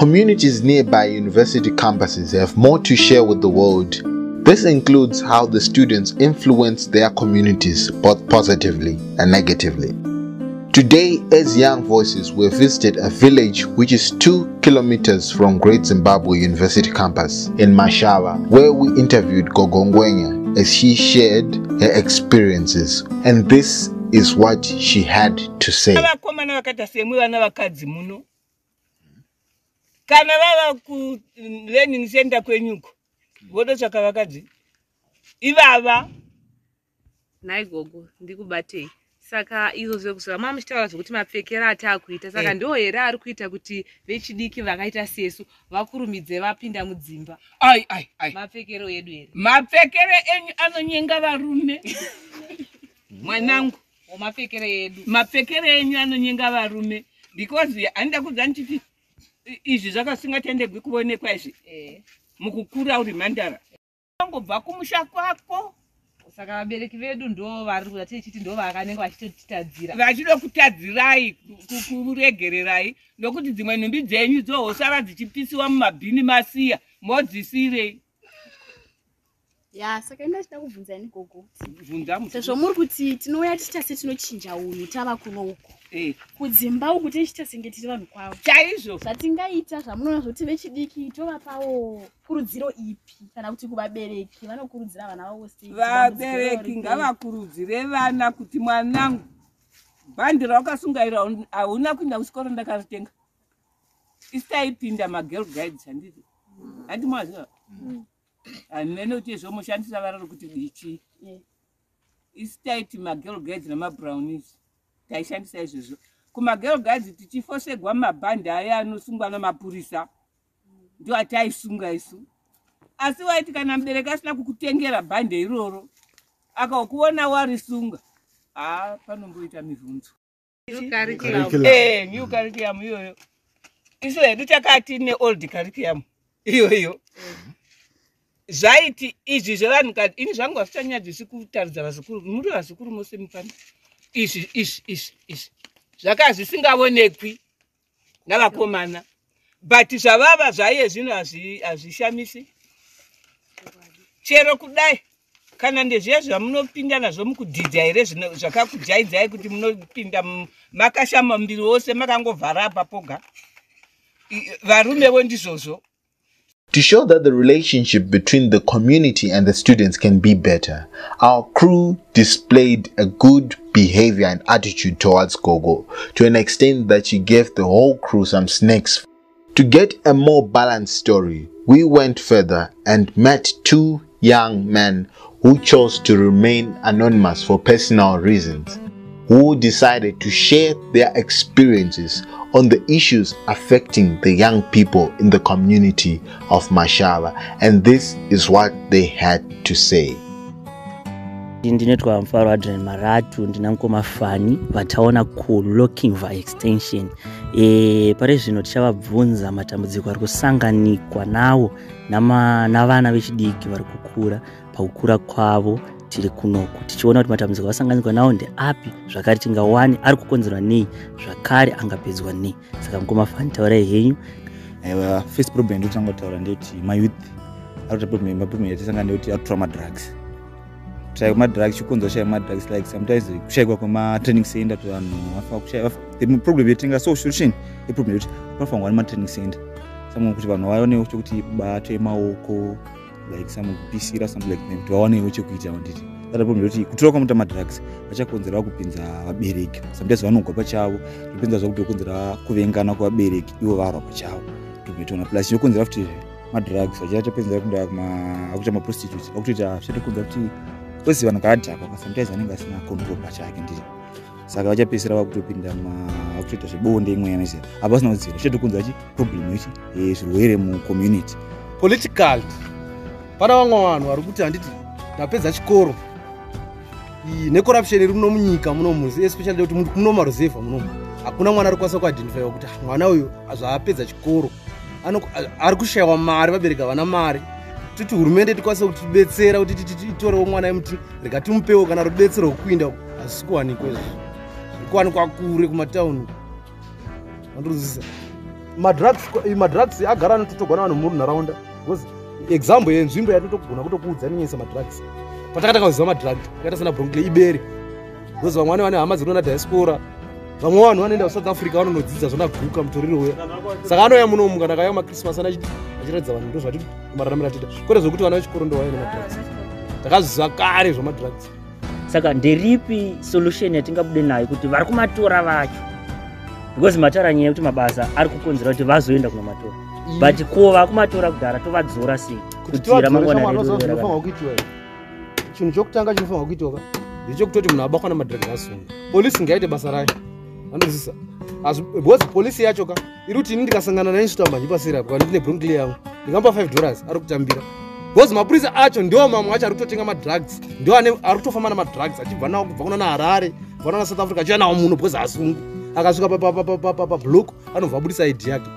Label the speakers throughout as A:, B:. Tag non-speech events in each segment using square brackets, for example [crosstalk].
A: Communities nearby university campuses have more to share with the world. This includes how the students influence their communities both positively and negatively. Today, as Young Voices, we visited a village which is two kilometers from Great Zimbabwe University campus in Mashawa, where we interviewed Gogongwenya as she shared her experiences. And this is what she had to say.
B: Kana vava kulearning center kwenyuko vodotsvaka vakadzi ivava?
C: Nhai gogo ndikubatei. Saka izvo zvekusva mama muchitaura zvokuti mapfekero ataakuita saka
B: Eh.
C: ndo here ari kuita kuti vechidiki vakaita sesu vakurumidze vapinda mudzimba?
B: Ai ai ai.
C: Mapfekero edu here?
B: Mapfekere enyu anonyenga varume. [laughs] Mwanangu
C: womapfekero edu.
B: Mapfekere enyu anonyenga varume. Because handida kudza ndichiti izvi zvakasingatendegwi kuonekwa izvi?
C: Eh.
B: mukukura uri mhandara. Angobva kumusha kwako.
C: Saka vabereki vedu ndo vari kuda tichiti ndo vakanenge vachitotitadzira.
B: Vachida kutadzirai ku- kuregererai nokuti dzimwe nhumbi dzenyu dzohosara dzichipisiwa mumabhini masiya modzisirei?
D: Ya saka enda chida kubvunzani gogo
B: bvunza
D: sezvo muri kuti tinouya tichita setinochinja unhu tava kuno uko kudzimba uku tichiita senge tiri vanhu kwavo.
B: Chaizvo.
D: Zvatingaita zvamunoona zvokuti vechidiki tovapawo kurudziro ipi? Kana kuti kuvabereki vanokurudzira vana vavo sei?
B: Vabereki ngavakurudzire vana kuti mwanangu bhandi rawakasungaira hauna kuinda kuchikoro ndakaritenga isitaipinda magirl guides handiti handi mwaziva hanene kuti zvomushandisa vararo kuti dichi
D: Yeah.
B: isitaiti magirl guides namabrownis taishandisa izvozvo. Kumagirl guides tichifosegwa mabhandi aya anosungwa namapurisa ndo ataisunga isu. Asi waiti kana mubereki asina kukutengera bhande iroro akakuona warisunga ha panomboita mivhunzo. Eh, new curriculum iyoyo. Isu hedu takati neold curriculum iyoyo. Zvaiti izvi zvevanhukadzi ini zvangu hazvichanyadzisi kutaridza vazukuru muri vazukuru mose mupano but chero kudai kana ndezviya zvamunopinda nazvo mukudhidha here zvakakujaidzai kuti munopinda makashama wose makangovhara I- ndizvozvo.
A: To show that the relationship between the community and the students can be better, our crew displayed a good behavior and attitude towards Gogo to an extent that she gave the whole crew some snakes. To get a more balanced story, we went further and met two young men who chose to remain anonymous for personal reasons, who decided to share their experiences on the issues affecting the young people in the community of Mashawa, and this is what they had to say.
E: Ndinoitwa mufaro adrian maratu ndina mukoma fani vataona kulokingva extension. E, pari zvino tichavabvunza matambudziko ari kusanganikwa nawo navana vechidiki vari kukura pakukura kwavo tiri kunoku tichiona kuti matambudziko avasanganikwa nawo ndeapi zvakare tingawane ari kukonzerwa nei zvakare angapedzwa nei. Saka mukoma fani taurai henyu.
F: Aiwa first problem ndotanga kutaura ndeyekuti mayouth ari kuita problem yatisangana ndeyekuti ari kutora madrugs kushayikwa madrugs chikonzo kushaya madrugs like sometimes kushayikwa kwematraining center kuti vanhu problem yatinga so solution yeproblem yekuti panofanirwa wani matraining center samwe kuti vanhu vaonewo chokuti bato yemaoko like samwe kupisira something like that kuti vaonewo chekuita nditi that problem yekuti kutora kwamuta madrugs vachakonzera kupinza vabereki sometimes vanogwa pachavo zvopinza zvakuti okonzera kuvengana kwavabereki ivo varwa pachavo tobetona plus chinokonzera futi madrugs achiya chapedzera kuda akuita maprostitutes akutoita zvatokonzera kuti kozi vanhu kaadhakwa sometimes anenge asina control pachake nditi saka vachapedzisira vakutopinda vakutoita zvebonde imwe yanazira apa vasina kudziva chatokonzera chi problem ichi eh, zvirwere mucommunity
G: political. Pana vamwe vanhu vari kuti handiti ndapedza chikoro. Necorruption iri muno munyika munomu especially kuti muno maruzevha munomu hakuna mwana ari kwanisa kuidentifyiwa kuti "Ah, mwana uyu zvaapedza chikoro. Ari kushayiwa mari vabereki havana mari titi hurumende tikwanise kutibetsera kuti titi titorewo mwana emuti rega timupewo kana rudetsero rwokuinda hazvisi kuwanikwa izvo zviri kuwanikwa kure kumatauni andoruzisa madrugs agara anototogwa navanhu munharaunda because example yenzvimbo yatotogona kutokuudza ninyesa madrugs patakatanga kuziva madrugs akaita sana bronkle ibere because vamwe vane hama dzinoona diaspora vamwe vanhu vanoenda kusouth africa vanonodzidza zvona guka mutoriro uya. Saka anouya munomu kana akauya machristmas ana achiratidza vanhu ndo zvati mararamiro atiita kwete zvokuti vana vechikoro ndovaive nemadrugs takazviziva kare zvemadrugs
E: saka nderipi solution yatingabude nayo kuti vari kumatora vacho? Because mataura nyaya yekuti mabasa ari kukonzera kuti vazoenda kunamatora but ko vakumatora kudhara tovadzora sei kuti ramangwana rakanaka.
G: kuitiwa chinhu chokutanga chinofanirwa kuitiwa ka? Ndechokutoti munhu abatwa namadrugs asunga polisi ngaite basa rayo anozisa asi because polisi yacho ka iri kuti ini ndikasangana naye svita mhanyi pasira kwa ndine bronkly yangu ndingampa 5 dollars ari kutambira because mapurisa acho ndiwo mamwe acho ari kutotenga madrugs ndiwo ari kutofamba namadrugs achibva nawo kubva kuna naharare kubva kuna south africa achiuya nawo muno because hasungu akasvika pablok anobva abudisa id yake.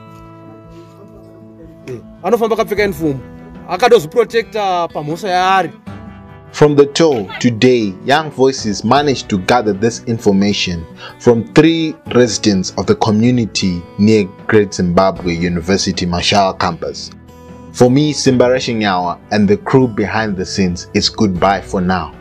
G: Eh, anofamba akapfeka uniform akadozviprotecta pamhosva yaari
A: From the tour today, Young Voices managed to gather this information from three residents of the community near Great Zimbabwe University Mashara campus. For me, Simbaresh Nyawa and the crew behind the scenes, it's goodbye for now.